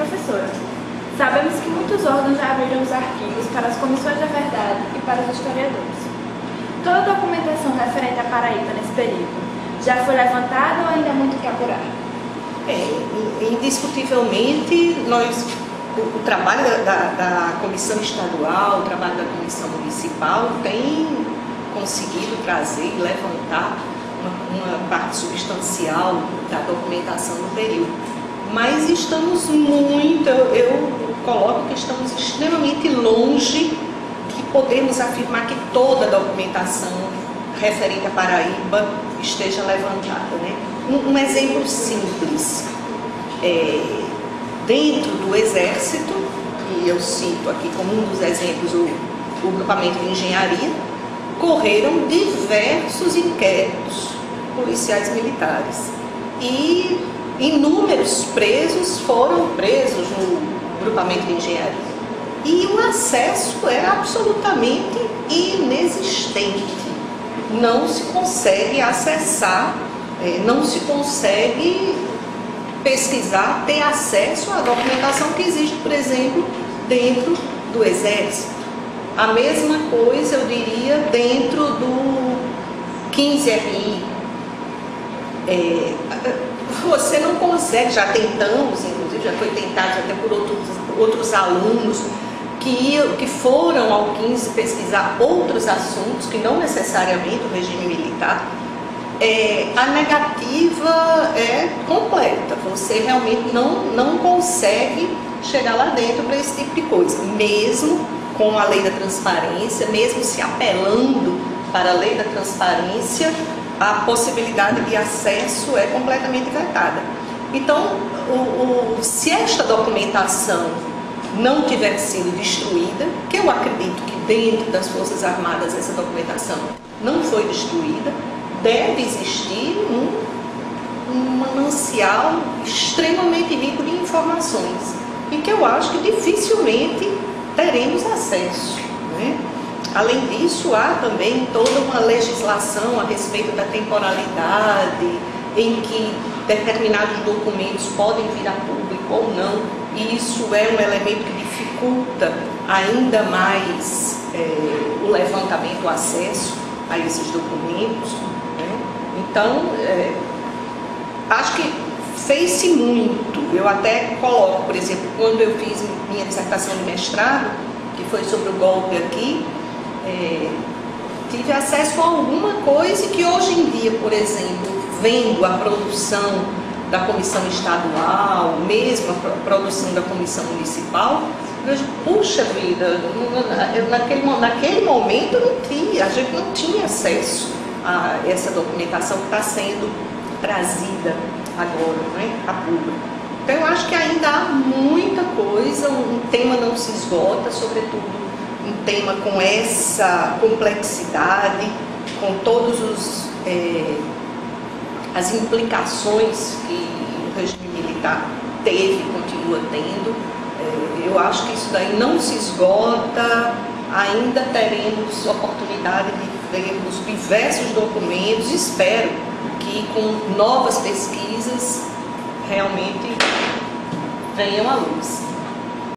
Professora, sabemos que muitos órgãos já abriram os arquivos para as comissões da verdade e para os historiadores. Toda a documentação referente à Paraíba nesse período já foi levantada ou ainda é muito que apurar? É, indiscutivelmente, nós, o, o trabalho da, da, da, comissão estadual, o trabalho da comissão municipal tem conseguido trazer e levantar uma, uma parte substancial da documentação do período. Mas estamos muito, eu, eu coloco que estamos extremamente longe de podermos afirmar que toda a documentação referente à Paraíba esteja levantada. Né? Um, um exemplo simples. É, dentro do Exército, e eu cito aqui como um dos exemplos o, o grupamento de engenharia, correram diversos inquéritos policiais militares. E inúmeros presos foram presos no grupamento de engenharia. E o acesso é absolutamente inexistente não se consegue acessar, é, não se consegue pesquisar, ter acesso à documentação que existe, por exemplo, dentro do Exército. A mesma coisa, eu diria, dentro do 15RI. É, você não consegue, já tentamos, inclusive, já foi tentado até por outros, outros alunos, que, que foram ao 15 pesquisar outros assuntos que não necessariamente o regime militar, é, a negativa é completa. Você realmente não, não consegue chegar lá dentro para esse tipo de coisa, mesmo com a lei da transparência, mesmo se apelando para a lei da transparência, a possibilidade de acesso é completamente vetada. Então, o, o, se esta documentação não tiver sido destruída, que eu acredito que dentro das Forças Armadas essa documentação não foi destruída, deve existir um, um manancial extremamente rico de informações e que eu acho que dificilmente teremos acesso. Né? Além disso, há também toda uma legislação a respeito da temporalidade, em que determinados documentos podem vir a público ou não, e isso é um elemento que dificulta ainda mais é, o levantamento, o acesso a esses documentos. Né? Então, é, acho que fez-se muito. Eu até coloco, por exemplo, quando eu fiz minha dissertação de mestrado, que foi sobre o golpe aqui, é, tive acesso a alguma coisa que hoje em dia, por exemplo, vendo a produção da comissão estadual, mesmo a produção da comissão municipal, digo, puxa vida, naquele, naquele momento não tinha, a gente não tinha acesso a essa documentação que está sendo trazida agora né, a público. Então eu acho que ainda há muita coisa, um tema não se esgota, sobretudo um tema com essa complexidade, com todos os é, as implicações que o regime militar teve continua tendo. É, eu acho que isso daí não se esgota, ainda teremos oportunidade de vermos diversos documentos, espero que com novas pesquisas realmente venham à luz.